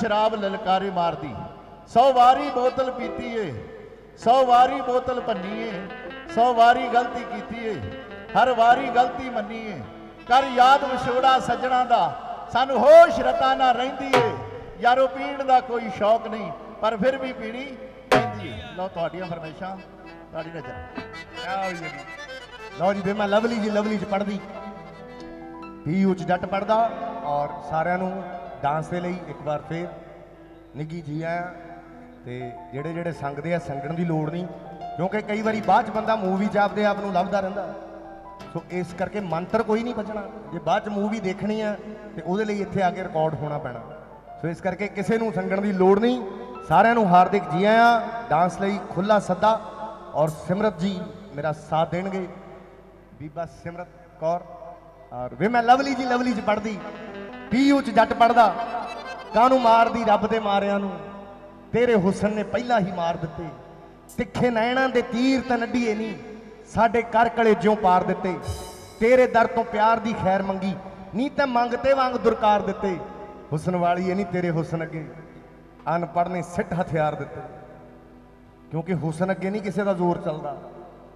ਸ਼ਰਾਬ ਲਲਕਾਰੇ ਮਾਰਦੀ। ਸੌ ਵਾਰੀ ਬੋਤਲ ਪੀਤੀ ਏ ਸੌ ਵਾਰੀ ਬੋਤਲ ਭੰਨੀ ਏ ਸੌ ਵਾਰੀ ਗਲਤੀ ਕੀਤੀ ਏ ਹਰ ਵਾਰੀ ਗਲਤੀ ਮੰਨੀ ਏ ਕਰ ਯਾਦ ਵਿਛੋੜਾ ਸੱਜਣਾ ਦਾ, ਸਾਨੂੰ ਹੋਸ਼ ਰਤਾ ਰਹਿੰਦੀ ਏ ਯਾਰੋ ਪੀਣ ਦਾ ਕੋਈ ਸ਼ੌਕ ਨਹੀਂ, ਪਰ ਫਿਰ ਵੀ ਪੀਣੀ ਪੈਂਦੀ ਏ। ਲਓ ਤੁਹਾਡੀਆਂ ਫਰਮੇਸ਼ਾਂ, ਤੁਹਾਡੀ ਨਜ਼ਰ। ਲਓ ਜੀ ਵੇ ਮੈਂ ਲਵਲੀ ਜੀ, ਲਵਲੀ ਚ ਪੜਦੀ ਪੀਯੂ ਚ ਜੱਟ ਪੜਦਾ ਔਰ ਸਾਰਿਆਂ ਨੂੰ ਡਾਂਸ ਦੇ ਲਈ ਇੱਕ ਵਾਰ ਫੇਰ ਨਿੱਗੀ ਜੀ ਆਇਆ ਤੇ ਜਿਹੜੇ ਜਿਹੜੇ ਸੰਗਦੇ ਆ, ਸੰਗਣ ਦੀ ਲੋੜ ਨਹੀਂ, ਕਿਉਂਕਿ ਕਈ ਵਾਰੀ ਬਾਅਦ ਚ ਬੰਦਾ ਮੂਵੀ ਚ ਆਪਦੇ ਆਪ ਨੂੰ ਲੱਭਦਾ ਰਹਿੰਦਾ। ਸੋ ਇਸ ਕਰਕੇ ਮੰਤਰ ਕੋਈ ਨਹੀਂ ਬਚਣਾ। ਜੇ ਬਾਅਦ ਚ ਮੂਵੀ ਦੇਖਣੀ ਆ, ਤੇ ਉਹਦੇ ਲਈ ਇੱਥੇ ਆ ਕੇ ਰਿਕਾਰਡ ਹੋਣਾ ਪੈਣਾ। ਸੋ ਇਸ ਕਰਕੇ ਕਿਸੇ ਨੂੰ ਸੰਗਣ ਦੀ ਲੋੜ ਨਹੀਂ। ਸਾਰਿਆਂ ਨੂੰ ਹਾਰਦਿਕ ਜੀ ਆਇਆਂ, ਡਾਂਸ ਲਈ ਖੁੱਲਾ ਸੱਦਾ। ਔਰ ਸਿਮਰਤ ਜੀ ਮੇਰਾ ਸਾਥ ਦੇਣਗੇ। ਬੀਬਾ ਸਿਮਰਤ ਕੌਰ ਔਰ ਵੇ ਮੈਂ ਲਵਲੀ ਜੀ, ਲਵਲੀ ਚ ਪੜਦੀ ਪੀਯੂ ਚ ਜੱਟ ਪੜਦਾ। ਕਾਹਨੂੰ ਮਾਰਦੀ ਰੱਬ ਦੇ ਮਾਰਿਆਂ ਨੂੰ? ਤੇਰੇ ਹੁਸਨ ਨੇ ਪਹਿਲਾਂ ਹੀ ਮਾਰ ਦਿੱਤੇ। ਤਿੱਖੇ ਨੈਣਾਂ ਦੇ ਤੀਰ ਤਾਂ ਨੱਡੀਏ ਨਹੀਂ ਸਾਡੇ ਕਰ ਕਲੇ ਜਿਉਂ ਪਾਰ ਦਿੱਤੇ। ਤੇਰੇ ਦਰ ਤੋਂ ਪਿਆਰ ਦੀ ਖੈਰ ਮੰਗੀ ਨਹੀਂ ਤਾਂ ਮੰਗਤੇ ਵਾਂਗ ਦੁਰਕਾਰ ਦਿੱਤੇ। ਹੁਸਨ ਵਾਲੀ ਇਹ ਨਹੀਂ ਤੇਰੇ ਹੁਸਨ ਅੱਗੇ। ਅਨਪੜ੍ਹ ਨੇ ਸਿੱਟ ਹਥਿਆਰ ਦਿੱਤੇ। ਕਿਉਂਕਿ ਹੁਸਨ ਅੱਗੇ ਨਹੀਂ ਕਿਸੇ ਦਾ ਜ਼ੋਰ ਚੱਲਦਾ।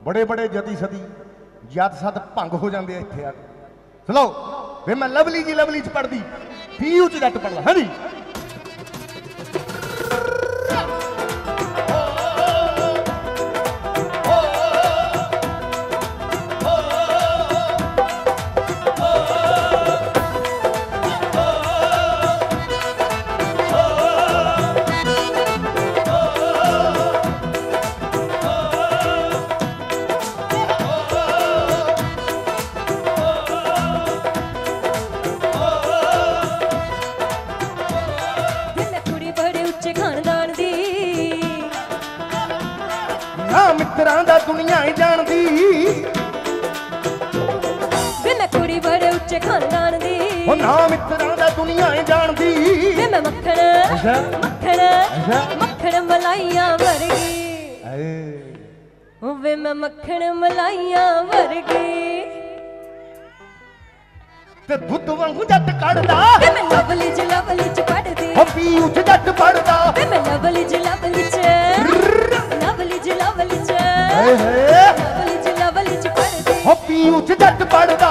ਬੜੇ ਬੜੇ ਜਤੀ ਸਦੀ ਜਦ ਸਦ ਭੰਗ ਹੋ ਜਾਂਦੇ ਆ ਇੱਥੇ ਆ ਕੇ। ਚਲੋ। ਵੇ ਮੈਂ ਲਵਲੀ ਜੀ ਲਵਲੀ ਚ ਪੜਦੀ ਪੀਯੂ ਚ ਜੱਟ ਪੜਦਾ ਹਾਂਜੀ ਨਾ ਮਿੱਤਰਾਂ ਦਾ ਦੁਨੀਆ ਹੀ ਜਾਣਦੀ। ਵੇ ਮੈਂ ਕੁੜੀ ਬੜੇ ਉੱਚੇ ਖਾਨਦਾਨ ਦੀ। ਉਹ ਨਾ ਮਿੱਤਰਾਂ ਦਾ ਦੁਨੀਆ ਹੀ ਜਾਣਦੀ। ਵੇ ਮੈਂ ਮੱਖਣ। ਮੱਖਣ। ਮੱਖਣ ਮਲਾਈਆਂ ਵਰਗੀ। ਓ ਵੇ ਮੈਂ ਮੱਖਣ ਮਲਾਈਆਂ ਵਰਗੀ। ਤੇ ਦੁੱਧ ਵਾਂਗੂ ਜੱਟ ਕੱਢਦਾ। ਵੇ ਮੈਂ ਲਵਲੀ ਚ ਲਵਲੀ ਚ ਪੜਦੀ ਉਹ ਪੀਯੂ ਚ ਜੱਟ ਪੜਦਾ। ਵੇ ਮੈਂ ਲਵਲੀ ਚ ਲਵਲੀ ਚ। ਲਵਲੀ ਚ। ਲਵਲੀ ਚ ਏ ਹੇ ਲਵਲੀ ਚ ਲਵਲੀ ਚ ਪੜਦੀ। ਉਹ ਪੀਯੂ ਚ ਜੱਟ ਪੜਦਾ।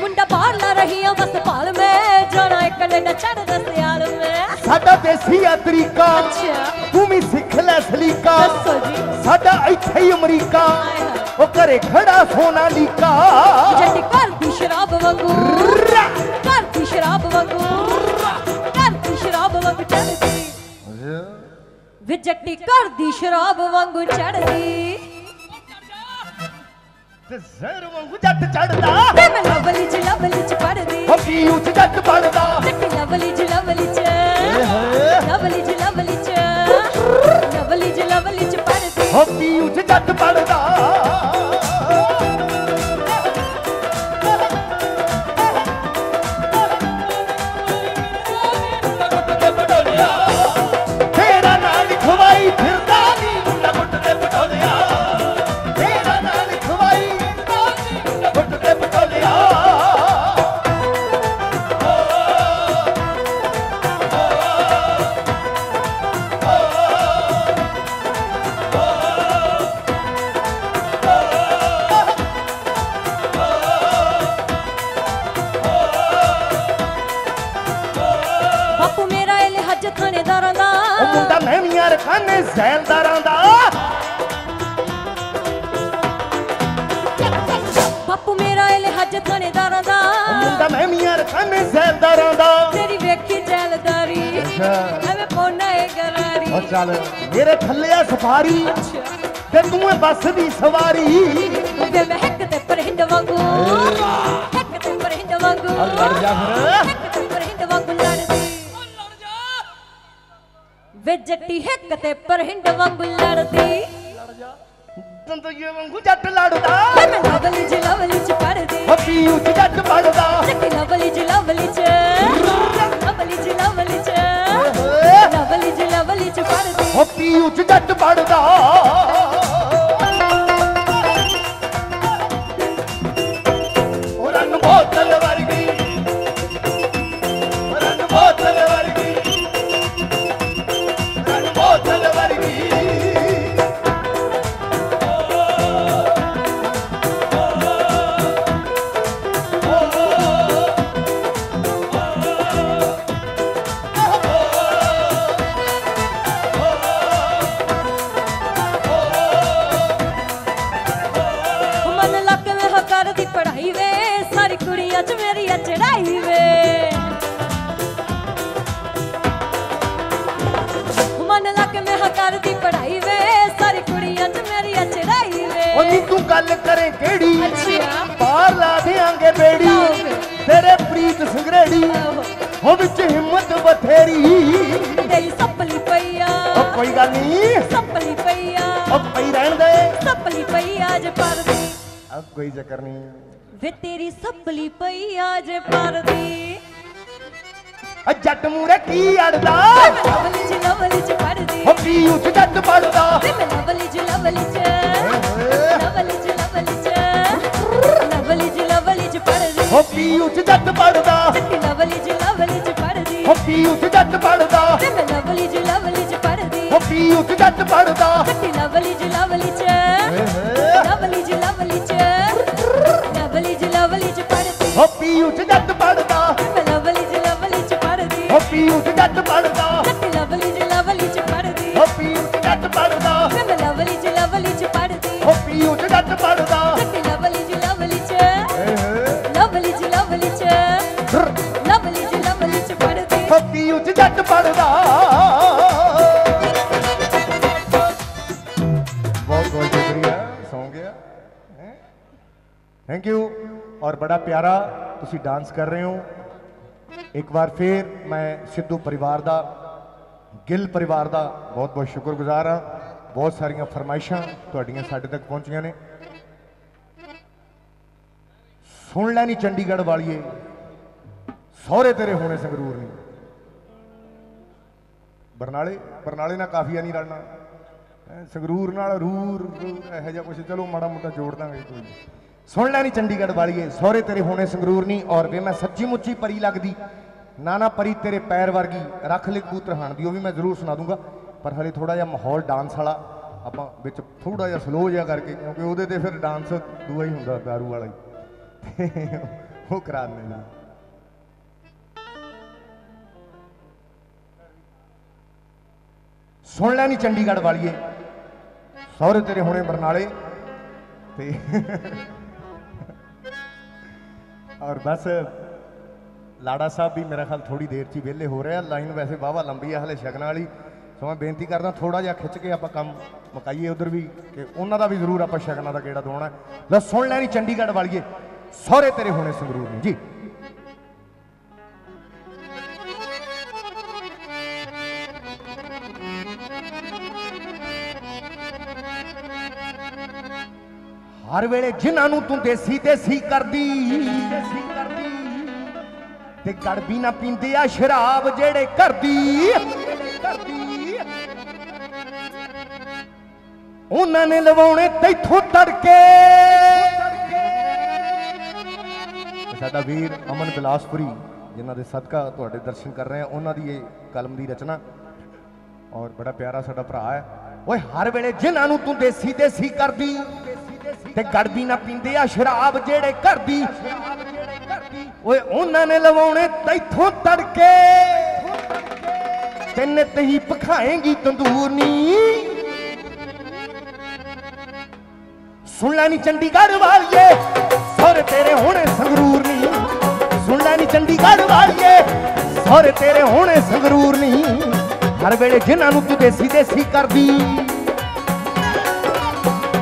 ਮੁੰਡਾ ਪਾਲ ਲਾ ਰਹੀ ਆ ਬਸ ਪਾਲ ਮੈਂ ਜਾਣਾ ਇੱਕ ਕੈਨੇਡਾ ਚੜਦੇ ਸਿਆਲ ਮੈਂ ਸਾਡਾ ਦੇਸੀ ਆ ਤਰੀਕਾ ਅੱਛਾ ਤੂੰ ਵੀ ਸਿੱਖ ਲੈ ਸਲੀਕਾ ਦੱਸੋ ਜੀ ਸਾਡਾ ਇੱਥੇ ਹੀ ਅਮਰੀਕਾ ਹਾਏ ਹਾਏ। ਉਹ ਘਰੇ ਖੜਾ ਸੋਨਾ ਲੀਕਾ ਜੱਟੀ ਘਰ ਦੀ ਸ਼ਰਾਬ ਵਾਂਗੂ ਘਰ ਦੀ ਸ਼ਰਾਬ ਵਾਂਗੂ ਘਰ ਦੀ ਸ਼ਰਾਬ ਵਾਂਗੂ ਚੜਦੀ ਵੇ ਜੱਟੀ ਘਰ ਦੀ ਸ਼ਰਾਬ ਵਾਂਗੂ ਚੜਦੀ ਤੇ ਜ਼ਹਿਰ ਵਾਂਗੂ ਜੱਟ ਚੜਦਾ ਵੇ ਮੈਂ ਲਵਲੀ ਚ ਲਵਲੀ ਚ ਪੜਦੀ ਹੋ ਪੀਊ ਚ ਜੱਟ ਪੜਦਾ ਜੱਟੀ ਲਵਲੀ ਚ ਲਵਲੀ ਚ। ਲਵਲੀ ਚ ਲਵਲੀ ਚ ਲਵਲੀ ਚ ਲਵਲੀ ਚ ਪੜਦੀ ਹੋ ਪੀਊ ਚ ਜੱਟ ਪੜਦਾ ਵੇ ਜੱਟੀ ਹਿੱਕ ਤੇ ਪਰਹਿੰਡ ਵਾਂਗੂ ਲੜਦੀ। ਦੰਦਈਏ ਵਾਂਗੂ ਜੱਟ ਲੜਦਾ। ਵੇ ਮੈਂ ਲਵਲੀ ਚ ਲਵਲੀ ਚ ਪੜਦੀ ਹੱਬੀ ਉੱਚ ਜੱਟ ਪੜਦਾ ਜੱਟੀ ਲਵਲੀ ਚ ਲਵਲੀ ਚ। ਲਵਲੀ ਚ ਲਵਲੀ ਚ। ਲਵਲੀ ਚ ਲਵਲੀ ਚ ਪੜਦੀ ਹੱਬੀ ਉੱਚ ਜੱਟ ਪੜਦਾ ਲੱਗ ਵੇ ਹੋ ਕਰਦੀ ਪੜਾਈ ਵੇ ਸਾਰੀ ਕੁੜੀਆਂ ਚ ਮੇਰੀ ਆ ਚੜਾਈ ਵੇ। ਉਹ ਨੀ ਤੂੰ ਗੱਲ ਕਰੇ ਕਿਹੜੀ? ਬਾਹਰ ਲਾ ਦੇਾਂਗੇ ਬੇੜੀ। ਤੇਰੇ ਪ੍ਰੀਤ ਸੰਗਰੇੜੀ। ਹੋ ਵਿੱਚ ਹਿੰਮਤ ਬਥੇਰੀ। ਤੇਰੀ ਸੱਪਲੀ ਪਈਆ ਉਹ ਕੋਈ ਗੱਲ ਨਹੀਂ। ਸੱਪਲੀ ਪਈਆ ਉਹ ਪਈ ਰਹਿਣ ਦੇ। ਸੱਪਲੀ ਪਈਆ ਜੇ ਪਰਦੀ। ਆ ਕੋਈ ਚੱਕਰ ਨਹੀਂ। ਵੇ ਤੇਰੀ ਸੱਪਲੀ ਪਈਆ ਜੇ ਪਰਦੀ। ਜੱਟ ਮੂਰੇ ਕੀ ਅੜਦਾ ਲਵਲੀ ਚ ਲਵਲੀ ਚ ਪੜਦੀ ਹੋ ਕੀ ਉੱਚ ਜੱਟ ਪੜਦਾ ਵੇ ਮੈਂ ਲਵਲੀ ਚ ਲਵਲੀ ਚ ਲਵਲੀ ਚ ਲਵਲੀ ਚ ਲਵਲੀ ਚ ਲਵਲੀ ਚ ਪੜਦੀ ਹੋ ਕੀ ਉੱਚ ਜੱਟ ਪੜਦਾ ਚੱਕੀ ਲਵਲੀ ਚ ਲਵਲੀ ਚ ਪੜਦੀ ਹੋ ਕੀ ਉੱਚ ਜੱਟ ਪੜਦਾ ਵੇ ਮੈਂ ਲਵਲੀ ਚ ਲਵਲੀ ਚ ਪੜਦੀ ਹੋ ਕੀ ਉੱਚ ਜੱਟ ਪੜਦਾ ਚੱਕੀ ਲਵਲੀ ਚ ਲਵਲੀ ਚ ਲਵਲੀ ਚ ਲਵਲੀ ਚ ਲਵਲੀ ਚ ਲਵਲੀ ਚ ਪੜਦੀ ਹੋ ਕੀ ਉੱਚ ਜੱਟ ਪੜਦਾ ਪੜਦੀ ਹੋ ਕੀ ਉੱਚ ਜੱਟ ਪੜਦਾ ਚੱਕੀ ਲਵਲੀ ਚ ਲਵਲੀ ਚ ਪੜਦੀ ਹੋ ਕੀ ਉੱਚ ਜੱਟ ਪੜਦਾ ਮੈਂ ਲਵਲੀ ਚ ਲਵਲੀ ਚ ਪੜਦੀ ਹੋ ਕੀ ਉੱਚ ਜੱਟ ਪੜਦਾ ਚੱਕੀ ਲਵਲੀ ਚ ਲਵਲੀ ਚ ਲਵਲੀ ਚ ਲਵਲੀ ਚ ਲਵਲੀ ਚ ਲਵਲੀ ਚ ਪੜਦੀ ਹੋ ਕੀ ਉੱਚ ਜੱਟ ਪੜਦਾ ਬਹੁਤ ਬਹੁਤ ਸ਼ੁਕਰੀਆ ਸੌਂ ਗਿਆ ਥੈਂਕ ਯੂ ਔਰ ਬੜਾ ਪਿਆਰਾ ਤੁਸੀਂ ਡਾਂਸ ਕਰ ਰਹੇ ਹੋ ਇੱਕ ਵਾਰ ਫੇਰ ਮੈਂ ਸਿੱਧੂ ਪਰਿਵਾਰ ਦਾ ਗਿੱਲ ਪਰਿਵਾਰ ਦਾ ਬਹੁਤ ਬਹੁਤ ਸ਼ੁਕਰਗੁਜ਼ਾਰ ਹਾਂ। ਬਹੁਤ ਸਾਰੀਆਂ ਫਰਮਾਇਸ਼ਾਂ ਤੁਹਾਡੀਆਂ ਸਾਡੇ ਤੱਕ ਪਹੁੰਚੀਆਂ ਨੇ। ਸੁਣ ਲੈਣੀ ਚੰਡੀਗੜ੍ਹ ਵਾਲੀਏ ਸਹੁਰੇ ਤੇਰੇ ਹੋਣੇ ਸੰਗਰੂਰ ਨਹੀਂ ਬਰਨਾਲੇ ਬਰਨਾਲੇ ਨਾਲ ਕਾਫੀਆ ਨਹੀਂ ਰਲਣਾ। ਸੰਗਰੂਰ ਨਾਲ ਰੂਰ ਰੂਰ, ਇਹੋ ਜਿਹਾ ਕੁਝ ਚਲੋ ਮਾੜਾ ਮੋਟਾ ਜੋੜ ਦਾਂਗੇ ਕੋਈ। ਸੁਣ ਸੁਣ ਲੈਣੀ ਚੰਡੀਗੜ੍ਹ ਵਾਲੀਏ, ਸਹੁਰੇ ਤੇਰੇ ਹੋਣੇ ਸੰਗਰੂਰ ਨਹੀਂ ਔਰ ਵੇ ਮੈਂ ਸੱਚੀ ਮੁੱਚੀ ਪਰੀ ਲੱਗਦੀ ਨਾ ਨਾ ਪਰੀ ਤੇਰੇ ਪੈਰ ਵਰਗੀ, ਰੱਖ ਲੈ ਕਬੂਤਰ ਹਾਣ ਦੀ, ਉਹ ਵੀ ਮੈਂ ਜ਼ਰੂਰ ਸੁਣਾ ਦੂੰਗਾ। ਪਰ ਹਲੇ ਥੋੜਾ ਜਿਹਾ ਮਾਹੌਲ ਡਾਂਸ ਵਾਲਾ, ਆਪਾਂ ਵਿੱਚ ਥੋੜਾ ਜਿਹਾ ਸਲੋ ਜਿਹਾ ਕਰਕੇ, ਕਿਉਂਕਿ ਉਹਦੇ ਤੇ ਫਿਰ ਡਾਂਸ ਦੂਆ ਹੀ ਹੁੰਦਾ, ਦਾਰੂ ਵਾਲਾ ਹੀ। ਉਹ ਕਰਾ ਦਿੰਦੇ ਜੀ ਸੁਣ ਲੈਣੀ ਚੰਡੀਗੜ੍ਹ ਵਾਲੀਏ, ਸਹੁਰੇ ਤੇਰੇ ਹੋਣੇ ਬਰਨਾਲੇ, ਤੇ ਔਰ ਬਸ ਲਾੜਾ ਸਾਹਿਬ ਵੀ ਮੇਰਾ ਖਿਆਲ ਥੋੜੀ ਦੇਰ ਚ ਹੀ ਵਿਹਲੇ ਹੋ ਰਿਹਾ ਲਾਈਨ ਵੈਸੇ ਵਾਹਵਾ ਲੰਬੀ ਆ ਹਲੇ ਸ਼ਗਨਾਂ ਵਾਲੀ। ਸੋ ਮੈਂ ਬੇਨਤੀ ਕਰਦਾ ਥੋੜਾ ਜਿਹਾ ਖਿੱਚ ਕੇ ਆਪਾਂ ਕੰਮ ਮੁਕਾਈਏ ਉਧਰ ਵੀ ਕਿ ਉਹਨਾਂ ਦਾ ਵੀ ਜ਼ਰੂਰ ਆਪਾਂ ਸ਼ਗਨਾਂ ਦਾ ਗੇੜਾ ਦਵਾਉਣਾ ਲੈ ਸੁਣ ਲੈਣੀ ਚੰਡੀਗੜ੍ਹ ਵਾਲੀਏ, ਸਹੁਰੇ ਤੇਰੇ ਹੋਣੇ ਸੰਗਰੂਰ ਨੇ। ਜੀ। ਹਰ ਵੇਲੇ ਜਿਨ੍ਹਾਂ ਨੂੰ ਤੂੰ ਦੇਸੀ ਦੇਸੀ ਕਰਦੀ। ਦੇਸੀ ਕਰਦੀ, ਤੇ ਗੜਬੀ ਨਾ ਪੀਂਦੇ ਆ ਸ਼ਰਾਬ ਜਿਹੜੇ ਕਰਦੀ। ਕਰਦੀ ਉਹਨਾਂ ਨੇ ਲਵਾਉਣੇ ਤੈਥੋਂ ਤੜਕੇ। ਸਾਡਾ ਵੀਰ ਅਮਨ ਬਿਲਾਸਪੁਰੀ, ਜਿਨ੍ਹਾਂ ਦੇ ਸਦਕਾ ਤੁਹਾਡੇ ਦਰਸ਼ਨ ਕਰ ਰਹੇ ਆ ਉਹਨਾਂ ਦੀ ਇਹ ਕਲਮ ਦੀ ਰਚਨਾ। ਔਰ ਬੜਾ ਪਿਆਰਾ ਸਾਡਾ ਭਰਾ ਹੈ। ਓਏ, ਹਰ ਵੇਲੇ ਜਿਨ੍ਹਾਂ ਨੂੰ ਤੂੰ ਦੇਸੀ ਦੇਸੀ ਕਰਦੀ, ਤੇ ਗੜਬੀ ਨਾ ਪੀਂਦੇ ਆ ਸ਼ਰਾਬ ਜਿਹੜੇ ਕਰਦੀ ਓਏ ਉਹਨਾਂ ਨੇ ਲਵਾਉਣੇ ਤੈਥੋਂ ਤੜਕੇ। ਤੇ ਨਿਤ ਹੀ ਪਖਾਏਂਗੀ ਸੁਣ ਲੈ ਨੀ ਚੰਡੀਗੜ੍ਹ ਵਾਲੀਏ ਸਹੁਰੇ ਤੇਰੇ ਹੋਣੇ ਸੰਗਰੂਰ ਨੀ। ਸੁਣ ਲੈ ਨੀ ਚੰਡੀਗੜ੍ਹ ਵਾਲੀਏ ਸਹੁਰੇ ਤੇਰੇ ਹੋਣੇ ਸੰਗਰੂਰ ਨੀ। ਹਰ ਵੇਲੇ ਜਿਨ੍ਹਾਂ ਨੂੰ ਤੂੰ ਦੇਸੀ ਦੇਸੀ ਕਰਦੀ।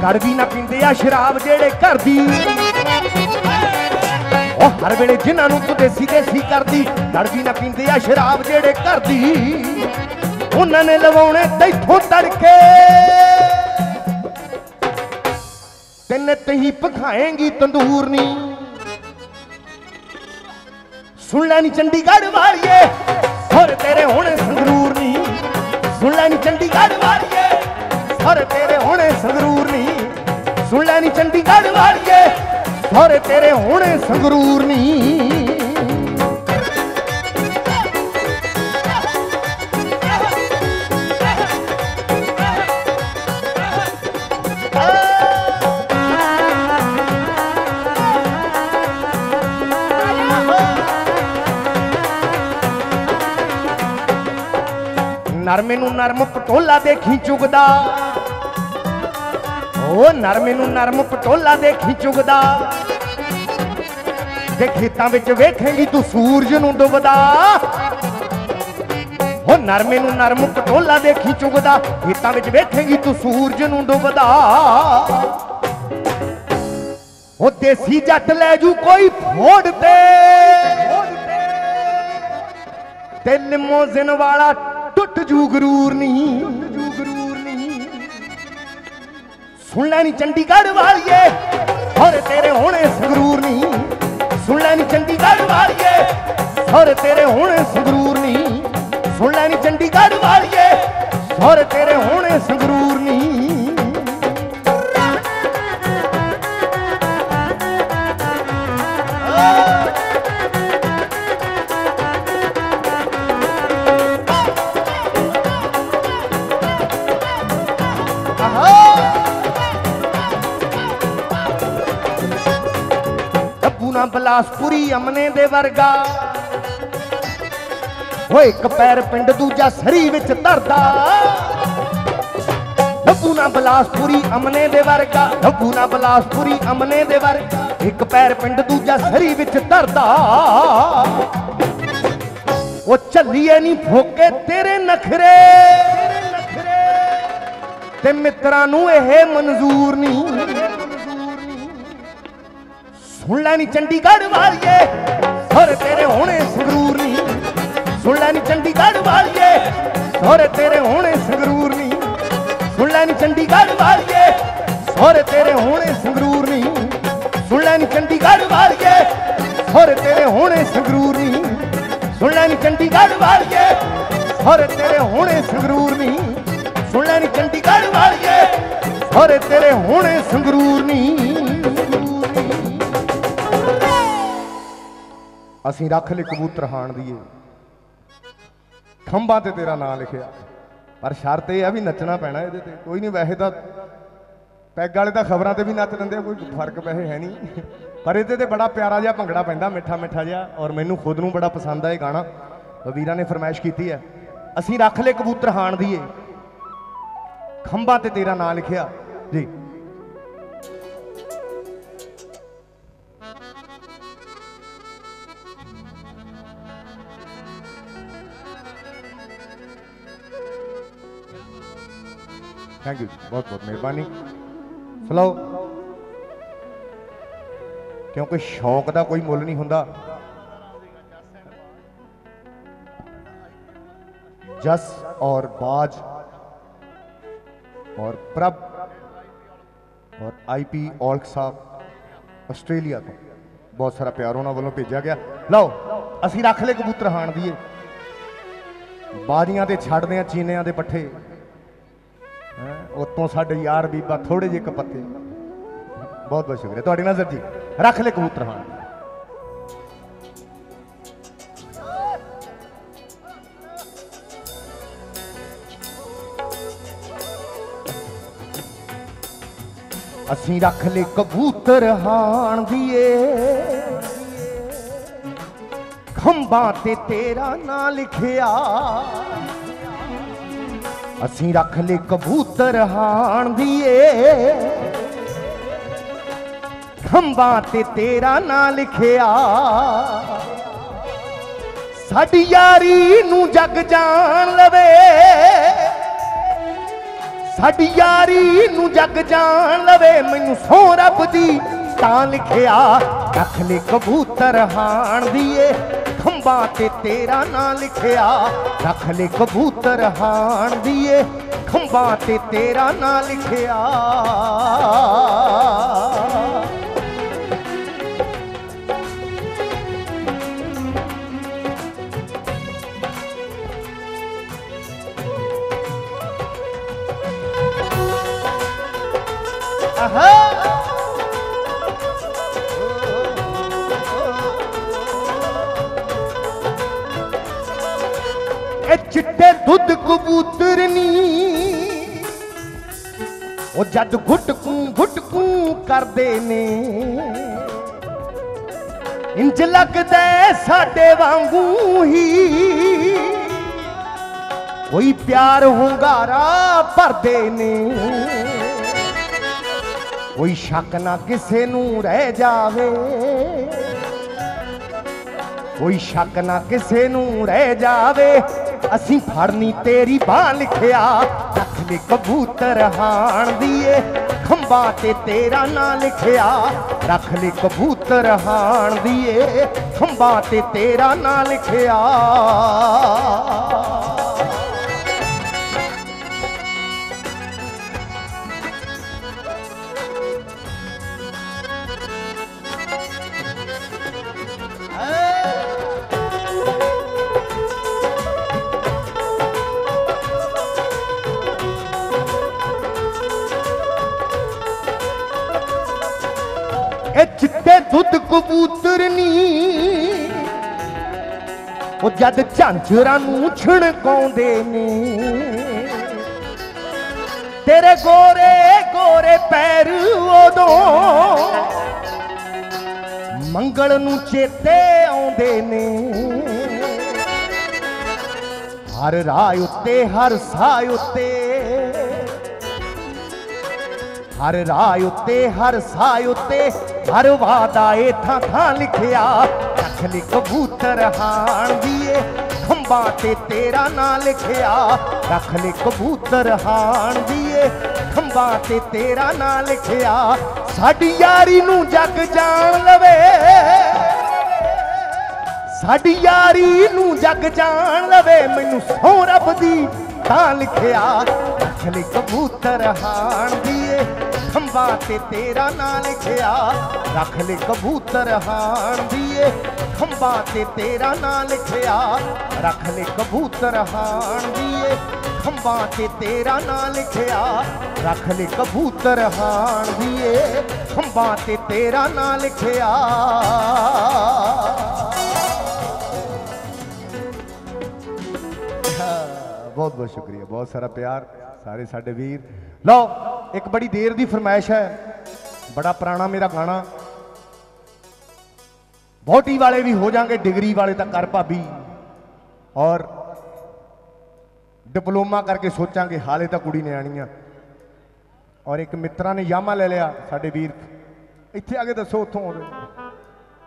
ਕੜਵੀ ਨਾ ਪੀਂਦੇ ਆ ਸ਼ਰਾਬ ਜਿਹੜੇ ਘਰ ਦੀ ਉਹ ਹਰ ਵੇਲੇ ਜਿਨ੍ਹਾਂ ਨੂੰ ਤੂੰ ਦੇਸੀ ਦੇਸੀ ਕਰਦੀ ਕੜਵੀ ਨਾ ਪੀਂਦੇ ਆ ਸ਼ਰਾਬ ਜਿਹੜੇ ਕਰਦੀ, ਉਹਨਾਂ ਨੇ ਲਵਾਉਣੇ ਤੈਥੋਂ ਤੜਕੇ। ਤੈਨੇ ਤਹੀਂ ਪਖਾਏਂਗੀ ਤੰਦੂਰ ਸੁਣ ਲੈ ਨੀ ਚੰਡੀਗੜ੍ਹ ਵਾਲੀਏ ਹੋਰ ਤੇਰੇ ਹੁਣ ਸੰਗਰੂਰ ਨੀ। ਸੁਣ ਲੈ ਨੀ ਚੰਡੀਗੜ੍ਹ ਵਾਲੀਏ ਹੋਰ ਤੇਰੇ ਹੁਣ ਸੰਗਰੂਰ ਨੀ। ਸੁਣ ਲੈ ਨੀ ਚੰਡੀਗੜ੍ਹ ਵਾਲੀਏ ਹੋਰ ਤੇਰੇ ਹੋਣੇ ਸੰਗਰੂਰ ਨੀ। ਨਰਮੇ ਨੂੰ ਨਰਮ ਪਟੋਲਾ ਦੇਖੀ ਚੁਗਦਾ। ਓ ਨਰਮੇ ਨੂੰ ਨਰਮ ਪਟੋਲਾ ਦੇਖੀ ਚੁਗਦਾ। ਤੇ ਖੇਤਾਂ ਵਿੱਚ ਵੇਖੇਂਗੀ ਤੂੰ ਸੂਰਜ ਨੂੰ ਡੁੱਬਦਾ। ਓ ਨਰਮੇ ਨੂੰ ਨਰਮ ਕਟੋਲਾ ਦੇਖੀ ਚੁਗਦਾ। ਖੇਤਾਂ ਵਿੱਚ ਵੇਖੇਂਗੀ ਤੂੰ ਸੂਰਜ ਨੂੰ ਡੁੱਬਦਾ। ਓ ਦੇਸੀ ਜੱਟ ਲੈ ਜੂ ਕੋਈ ਫੋੜ ਤੇ। ਤੇ ਲਿਮੋਜ਼ਿਨ ਵਾਲਾ ਟੁੱਟ ਜੂ ਗਰੂਰ ਨਹੀਂ ਜੂ ਗਰੂਰ ਨਹੀਂ ਸੁਣ ਲੈਣੀ ਚੰਡੀਗੜ੍ਹ ਵਾਲੀਏ, ਹੋਰ ਤੇਰੇ ਹੋਣੇ ਸੰਗਰੂਰ ਨਹੀਂ ਸੁਣ ਲੈ ਨੀ ਚੰਡੀਗੜ੍ਹ ਵਾਲੀਏ। ਹੋਰ ਤੇਰੇ ਹੋਣੇ ਸੰਗਰੂਰ ਨਹੀਂ ਸੁਣ ਲੈ ਨੀ ਚੰਡੀਗੜ੍ਹ ਵਾਲੀਏ। ਹੋਰ ਤੇਰੇ ਹੋਣੇ ਸੰਗਰੂਰ ਨਹੀਂ ਡੱਬੂ ਅਮਨੇ ਦੇ ਵਰਗਾ। ਓਏ, ਇੱਕ ਪੈਰ ਪਿੰਡ, ਦੂਜਾ ਸਰੀ ਵਿੱਚ ਧਰਦਾ। ਡੱਬੂ ਨਾ ਬਲਾਸਪੁਰੀ ਅਮਨੇ ਦੇ ਵਰਗਾ। ਡੱਬੂ ਨਾ ਬਲਾਸਪੁਰੀ ਅਮਨੇ ਦੇ ਵਰਗਾ। ਇੱਕ ਪੈਰ ਪਿੰਡ, ਦੂਜਾ ਸਰੀ ਵਿੱਚ ਧਰਦਾ। ਉਹ ਚੱਲੀਏ ਨਹੀਂ ਫੋਕੇ ਤੇਰੇ ਨਖਰੇ। ਤੇ ਮਿੱਤਰਾਂ ਨੂੰ ਇਹ ਮਨਜ਼ੂਰ ਨਹੀਂ ਸੁਣ ਲੈਣੀ ਚੰਡੀਗੜ੍ਹ ਵਾਲੀਏ। ਸੋਰੇ ਤੇਰੇ ਹੋਣੇ ਸੰਗਰੂਰ ਨਹੀਂ ਸੁਣ ਲੈਣੀ ਚੰਡੀਗੜ੍ਹ ਵਾਲੀਏ। ਸੋਰੇ ਤੇਰੇ ਹੋਣੇ ਸੰਗਰੂਰ ਨਹੀਂ ਸੁਣ ਲੈਣੀ ਚੰਡੀਗੜ੍ਹ ਵਾਲੀਏ। ਸੋਰੇ ਤੇਰੇ ਹੋਣੇ ਸੰਗਰੂਰ ਨਹੀਂ ਸੁਣ ਲੈ ਚੰਡੀਗੜ੍ਹ ਵਾਲੀਏ। ਸੋਰੇ ਤੇਰੇ ਹੋਣੇ ਸੰਗਰੂਰ ਨਹੀਂ ਸੁਣ ਲੈਣੀ ਚੰਡੀਗੜ੍ਹ ਵਾਲੀਏ। ਸੋਰੇ ਤੇਰੇ ਹੋਣੇ ਸੰਗਰੂਰ ਨਹੀਂ ਸੁਣ ਲੈਣੀ ਚੰਡੀਗੜ੍ਹ ਵਾਲੀਏ। ਸੋਰੇ ਤੇਰੇ ਹੋਣੇ ਸੰਗਰੂਰ ਨਹੀਂ ਅਸੀਂ ਰੱਖ ਲਈ ਕਬੂਤਰ ਹਾਣ ਦੀਏ। ਖੰਭਾਂ ਤੇ ਤੇਰਾ ਨਾਂ ਲਿਖਿਆ। ਪਰ ਸ਼ਰਤ ਇਹ ਆ ਵੀ ਨੱਚਣਾ ਪੈਣਾ ਇਹਦੇ ਤੇ। ਕੋਈ ਨਹੀਂ, ਵੈਸੇ ਤਾਂ ਪੈਗ ਵਾਲੇ ਤਾਂ ਖਬਰਾਂ ਤੇ ਵੀ ਨੱਚ ਲੈਂਦੇ ਆ, ਕੋਈ ਫ਼ਰਕ ਵੈਸੇ ਹੈ ਨਹੀਂ। ਪਰ ਇਹਦੇ ਤੇ ਬੜਾ ਪਿਆਰਾ ਜਿਹਾ ਭੰਗੜਾ ਪੈਂਦਾ, ਮਿੱਠਾ ਮਿੱਠਾ ਜਿਹਾ। ਔਰ ਮੈਨੂੰ ਖੁਦ ਨੂੰ ਬੜਾ ਪਸੰਦ ਆ ਇਹ ਗਾਣਾ। ਵੀਰਾਂ ਨੇ ਫਰਮਾਇਸ਼ ਕੀਤੀ ਹੈ, ਅਸੀਂ ਰੱਖ ਲਈ ਕਬੂਤਰ ਹਾਣ ਦੀਏ। ਖੰਭਾਂ ਤੇ ਤੇਰਾ ਨਾਂ ਲਿਖਿਆ। ਜੀ। ਥੈਂਕ ਯੂ ਬਹੁਤ ਬਹੁਤ ਮਿਹਰਬਾਨੀ ਫਲੋ ਕਿਉਂਕਿ ਸ਼ੌਕ ਦਾ ਕੋਈ ਮੁੱਲ ਨਹੀਂ ਹੁੰਦਾ। ਜਸ ਔਰ ਬਾਜ ਔਰ ਪ੍ਰਭ ਔਰ ਆਈਪੀ ਔਲਖ ਸਾਹਿਬ ਆਸਟ੍ਰੇਲੀਆ ਤੋਂ। ਬਹੁਤ ਸਾਰਾ ਪਿਆਰ ਉਹਨਾਂ ਵੱਲੋਂ ਭੇਜਿਆ ਗਿਆ। ਲਓ, ਅਸੀਂ ਰੱਖ ਲਏ ਕਬੂਤਰ ਹਾਣ ਦੀਏ। ਬਾਜੀਆਂ ਤੇ ਛੱਡਦੇ ਆ ਚੀਨਿਆਂ ਦੇ ਪੱਠੇ। ਉਤੋਂ ਸਾਡੇ ਯਾਰ ਬੀਬਾ ਥੋੜੇ ਜਿਹੇ ਕਪੱਤੇ। ਬਹੁਤ ਬਹੁਤ ਸ਼ੁਕਰੀਆ। ਤੁਹਾਡੀ ਨਜ਼ਰ ਜੀ ਰੱਖ ਲੈ ਕਬੂਤਰ ਹਾਂ। ਅਸੀਂ ਰੱਖ ਲੈ ਕਬੂਤਰ ਹਾਣ ਦੀਏ। ਖੰਭਾਂ ਤੇ ਤੇਰਾ ਨਾਂ ਲਿਖਿਆ। ਅਸੀਂ ਰੱਖ ਲੈ ਕਬੂਤਰ ਹਾਣ ਦੀਏ। ਖੰਭਾਂ ਤੇ ਤੇਰਾ ਨਾਂ ਲਿਖਿਆ। ਸਾਡੀ ਯਾਰੀ ਨੂੰ ਜੱਗ ਜਾਣ ਲਵੇ। ਸਾਡੀ ਯਾਰੀ ਨੂੰ ਜੱਗ ਜਾਣ ਲਵੇ। ਮੈਨੂੰ ਸੋ ਰੱਬ ਦੀ ਤਾਂ ਲਿਖਿਆ, ਰੱਖ ਲੈ ਕਬੂਤਰ ਹਾਣ ਦੀਏ। ਖੰਭਾਂ ਤੇ ਤੇਰਾ ਨਾਂ ਲਿਖਿਆ। ਰੱਖ ਲੈ ਕਬੂਤਰ ਹਾਣ ਦੀਏ, ਖੰਭਾਂ ਤੇ ਤੇਰਾ ਨਾਂ ਲਿਖਿਆ। ਆਹਾ! ਇਹ ਚਿੱਟੇ ਦੁੱਧ ਕਬੂਤਰਨੀ। ਉਹ ਜਦ ਘੁੱਟਕੂ ਘੁੱਟਕੂ ਕਰਦੇ ਨੇ। ਇੰਜ ਲੱਗਦਾ ਸਾਡੇ ਵਾਂਗੂ ਹੀ। ਕੋਈ ਪਿਆਰ ਹੁੰਗਾਰਾ ਭਰਦੇ ਨੇ। ਕੋਈ ਸ਼ੱਕ ਨਾ ਕਿਸੇ ਨੂੰ ਰਹਿ ਜਾਵੇ। ਕੋਈ ਸ਼ੱਕ ਨਾ ਕਿਸੇ ਨੂੰ ਰਹਿ ਜਾਵੇ। ਅਸੀਂ ਫੜਨੀ ਤੇਰੀ ਬਾਹ ਲਿਖਿਆ। ਰੱਖ ਲੈ ਕਬੂਤਰ ਹਾਣ ਦੀਏ, ਖੰਭਾਂ ਤੇ ਤੇਰਾ ਨਾਂ ਲਿਖਿਆ। ਰੱਖ ਲੈ ਕਬੂਤਰ ਹਾਣ ਦੀਏ, ਖੰਭਾਂ ਤੇ ਤੇਰਾ ਨਾਂ ਲਿਖਿਆ। ਜਦ ਝਾਂਜਰਾਂ ਨੂੰ ਛਿਣਕਾਉਂਦੇ ਨੇ। ਤੇਰੇ ਗੋਰੇ ਗੋਰੇ ਪੈਰ ਉਦੋਂ ਮੰਗਲ ਨੂੰ ਚੇਤੇ ਆਉਂਦੇ ਨੇ। ਹਰ ਰਾਹ ਉੱਤੇ, ਹਰ ਸਾਹ ਉੱਤੇ, ਹਰ ਰਾਹ ਉੱਤੇ, ਹਰ ਸਾਹ ਉੱਤੇ, ਹਰ ਵਾਦਾ ਏ ਥਾਂ ਥਾਂ ਲਿਖਿਆ। ਰੱਖ ਲਈ ਕਬੂਤਰ ਹਾਣ ਦੀਏ ਖੰਭਾਂ ਤੇ ਤੇਰਾ ਨਾਂ ਲਿਖਿਆ। ਰੱਖ ਲਈ ਕਬੂਤਰ ਹਾਣ ਦੀਏ ਖੰਭਾਂ ਤੇ ਤੇਰਾ ਨਾਂ ਲਿਖਿਆ। ਸਾਡੀ ਯਾਰੀ ਨੂੰ ਜੱਗ ਜਾਣ ਲਵੇ। ਸਾਡੀ ਯਾਰੀ ਨੂੰ ਜੱਗ ਜਾਣ ਲਵੇ। ਮੈਨੂੰ ਸੋ ਰੱਬ ਦੀ ਤਾਂ ਲਿਖਿਆ। ਰੱਖ ਲਈ ਕਬੂਤਰ ਹਾਣ ਦੀਏ ਖੰਭਾਂ ਤੇ ਤੇਰਾ ਨਾਂ ਲਿਖਿਆ ਰੱਖ ਲੈ ਕਬੂਤਰ ਹਾਣ ਦੀਏ ਖੰਭਾਂ ਤੇ ਤੇਰਾ ਨਾਂ ਲਿਖਿਆ ਰੱਖ ਲੈ ਕਬੂਤਰ ਹਾਣ ਦੀਏ ਖੰਭਾਂ ਤੇ ਤੇਰਾ ਨਾਂ ਲਿਖਿਆ ਰੱਖ ਲੈ ਕਬੂਤਰ ਹਾਣ ਦੀਏ ਖੰਭਾਂ ਤੇ ਤੇਰਾ ਨਾਂ ਲਿਖਿਆ ਬਹੁਤ ਬਹੁਤ ਸ਼ੁਕਰੀਆ ਬਹੁਤ ਸਾਰਾ ਪਿਆਰ ਸਾਰੇ ਸਾਡੇ ਵੀਰ ਲਓ, ਇੱਕ ਬੜੀ ਦੇਰ ਦੀ ਫਰਮਾਇਸ਼ ਹੈ। ਬੜਾ ਪੁਰਾਣਾ ਮੇਰਾ ਗਾਣਾ। ਬਹੁਟੀ ਵਾਲੇ ਵੀ ਹੋ ਜਾਣਗੇ, ਡਿਗਰੀ ਵਾਲੇ ਤਾਂ ਕਰ ਭਾਬੀ। ਔਰ ਡਿਪਲੋਮਾ ਕਰਕੇ ਸੋਚਾਂਗੇ, ਹਾਲੇ ਤਾਂ ਕੁੜੀ ਨੇ ਆਣੀ ਆ। ਔਰ ਇੱਕ ਮਿੱਤਰਾਂ ਨੇ ਯਾਮਾ ਲੈ ਲਿਆ, ਸਾਡੇ ਵੀਰ। ਇੱਥੇ ਆ ਕੇ ਦੱਸੋ, ਉੱਥੋਂ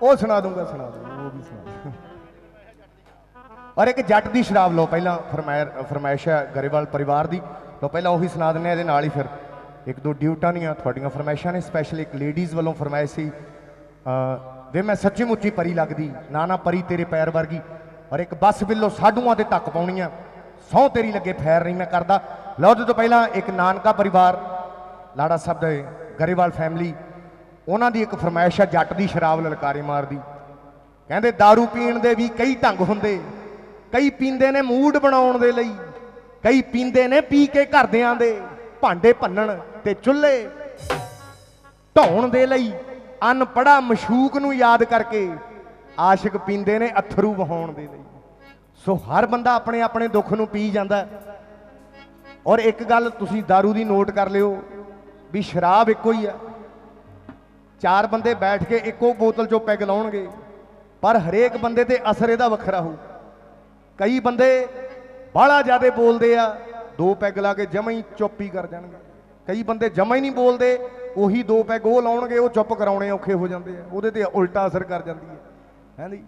ਉਹ ਸੁਣਾ ਦੂੰਗਾ ਸੁਣਾ ਦੂੰਗਾ, ਉਹ ਵੀ ਸੁਣਾ ਔਰ ਇੱਕ ਜੱਟ ਦੀ ਸ਼ਰਾਬ ਲਓ, ਪਹਿਲਾਂ ਫਰਮਾਇਰ ਫਰਮਾਇਸ਼ ਹੈ ਗਰੇਵਾਲ ਪਰਿਵਾਰ ਦੀ। ਲਓ, ਪਹਿਲਾਂ ਉਹੀ ਸੁਣਾ ਦਿੰਦੇ ਆ ਇਹਦੇ ਨਾਲ ਹੀ ਫਿਰ। ਇੱਕ ਦੋ ਡਿਊਟਾਂ ਦੀਆਂ ਤੁਹਾਡੀਆਂ ਫਰਮਾਇਸ਼ਾਂ ਨੇ ਸਪੈਸ਼ਲ ਇੱਕ ਲੇਡੀਜ਼ ਵੱਲੋਂ ਫਰਮਾਇਸ਼ ਸੀ ਅ ਵੇ ਮੈਂ ਸੱਚੀ ਮੁੱਚੀ ਪਰੀ ਲੱਗਦੀ, ਨਾ ਨਾ ਪਰੀ ਤੇਰੇ ਪੈਰ ਵਰਗੀ, ਔਰ ਇੱਕ ਬੱਸ ਬਿੱਲੋ ਸਾਡੂਆਂ ਤੇ ਤੱਕ ਪਾਉਣੀਆਂ, ਸਹੁੰ ਤੇਰੀ ਲੱਗੇ ਫੈਰ ਨਹੀਂ ਮੈਂ ਕਰਦਾ। ਲਓ ਉਹਦੇ ਤੋਂ ਪਹਿਲਾਂ ਇੱਕ ਨਾਨਕਾ ਪਰਿਵਾਰ, ਲਾੜਾ ਸਾਹਿਬ ਦੇ ਗਰੇਵਾਲ ਫੈਮਿਲੀ ਉਹਨਾਂ ਦੀ ਇੱਕ ਫਰਮਾਇਸ਼ ਆ ਜੱਟ ਦੀ ਸ਼ਰਾਬ ਲਲਕਾਰੇ ਮਾਰਦੀ। ਕਹਿੰਦੇ दारू ਪੀਣ ਦੇ ਵੀ ਕਈ ਢੰਗ ਹੁੰਦੇ, ਕਈ ਪੀਂਦੇ ਨੇ ਮੂਡ ਬਣਾਉਣ ਦੇ ਲਈ। ਕਈ ਪੀਂਦੇ ਨੇ ਪੀ ਕੇ ਘਰਦਿਆਂ ਦੇ, ਭਾਂਡੇ ਭੰਨਣ ਤੇ ਚੁੱਲ੍ਹੇ ਢਾਉਣ ਦੇ ਲਈ ਅਨਪੜਾ ਮਸ਼ੂਕ ਨੂੰ ਯਾਦ ਕਰਕੇ ਆਸ਼ਿਕ ਪੀਂਦੇ ਨੇ ਅਥਰੂ ਵਹਾਉਣ ਦੇ ਲਈ। ਸੋ ਹਰ ਬੰਦਾ ਆਪਣੇ ਆਪਣੇ ਦੁੱਖ ਨੂੰ ਪੀ ਜਾਂਦਾ ਔਰ ਇੱਕ ਗੱਲ ਤੁਸੀਂ दारू ਦੀ ਨੋਟ ਕਰ ਲਿਓ ਵੀ ਸ਼ਰਾਬ ਇੱਕੋ ਹੀ ਆ ਚਾਰ ਬੰਦੇ ਬੈਠ ਕੇ ਇੱਕੋ ਬੋਤਲ ਚੋਂ ਪੈਗ ਲਾਉਣਗੇ, ਪਰ ਹਰੇਕ ਬੰਦੇ ਤੇ ਅਸਰ ਇਹਦਾ ਵੱਖਰਾ ਹੋਊ। ਕਈ ਬੰਦੇ ਬਾਹਲਾ ਜ਼ਿਆਦੇ ਬੋਲਦੇ ਆ ਦੋ ਪੈਗ ਲਾ ਕੇ ਜਮਾਂ ਹੀ ਚੁੱਪ ਹੀ ਕਰ ਜਾਣਗੇ ਕਈ ਬੰਦੇ ਜਮਾਂ ਹੀ ਨਹੀਂ ਬੋਲਦੇ ਉਹੀ ਦੋ ਪੈਗ ਉਹ ਲਾਉਣਗੇ ਉਹ ਚੁੱਪ ਕਰਾਉਣੇ ਔਖੇ ਹੋ ਜਾਂਦੇ ਆ ਉਹਦੇ ਤੇ ਉਲਟਾ ਅਸਰ ਕਰ ਜਾਂਦੀ ਹੈ ਹੈਂਦੀ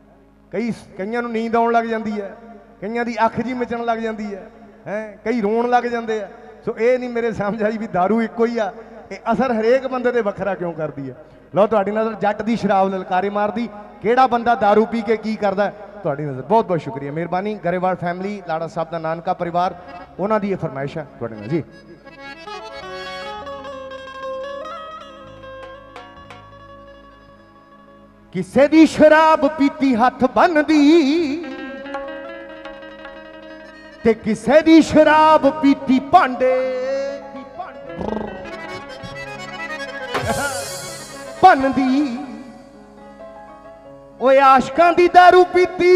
ਕਈ ਕਈਆਂ ਨੂੰ ਨੀਂਦ ਆਉਣ ਲੱਗ ਜਾਂਦੀ ਹੈ ਕਈਆਂ ਦੀ ਅੱਖ ਜੀ ਮਚਣ ਲੱਗ ਜਾਂਦੀ ਹੈ ਹੈ ਕਈ ਰੋਣ ਲੱਗ ਜਾਂਦੇ ਆ ਸੋ ਇਹ ਨਹੀਂ ਮੇਰੇ ਸਮਝ ਆਈ ਵੀ दारू ਇੱਕੋ ਹੀ ਆ ਇਹ ਅਸਰ ਹਰੇਕ ਬੰਦੇ ਤੇ ਵੱਖਰਾ ਕਿਉਂ ਕਰਦੀ ਹੈ ਲਓ ਤੁਹਾਡੀ ਨਜ਼ਰ ਜੱਟ ਦੀ ਸ਼ਰਾਬ ਲਲਕਾਰੇ ਮਾਰਦੀ ਕਿਹੜਾ ਬੰਦਾ दारू ਪੀ ਕੇ ਕੀ ਕਰਦਾ ਹੈ? ਤੁਹਾਡੀ ਨਜ਼ਰ। ਬਹੁਤ ਬਹੁਤ ਸ਼ੁਕਰੀਆ। ਮਿਹਰਬਾਨੀ। ਗਰੇਵਾਲ ਫੈਮਿਲੀ ਲਾੜਾ ਸਾਹਿਬ ਦਾ ਨਾਨਕਾ ਪਰਿਵਾਰ, ਉਹਨਾਂ ਦੀ ਇਹ ਫਰਮਾਇਸ਼ ਹੈ ਤੁਹਾਡੇ ਨਾਲ। ਜੀ। ਕਿਸੇ ਦੀ ਸ਼ਰਾਬ ਪੀਤੀ ਹੱਥ ਬੰਨਦੀ ਤੇ ਕਿਸੇ ਦੀ ਸ਼ਰਾਬ ਪੀਤੀ ਭਾਂਡੇ ਭੰਨਦੀ ਓਏ ਆਸ਼ਕਾਂ ਦੀ ਦਾਰੂ ਪੀਤੀ।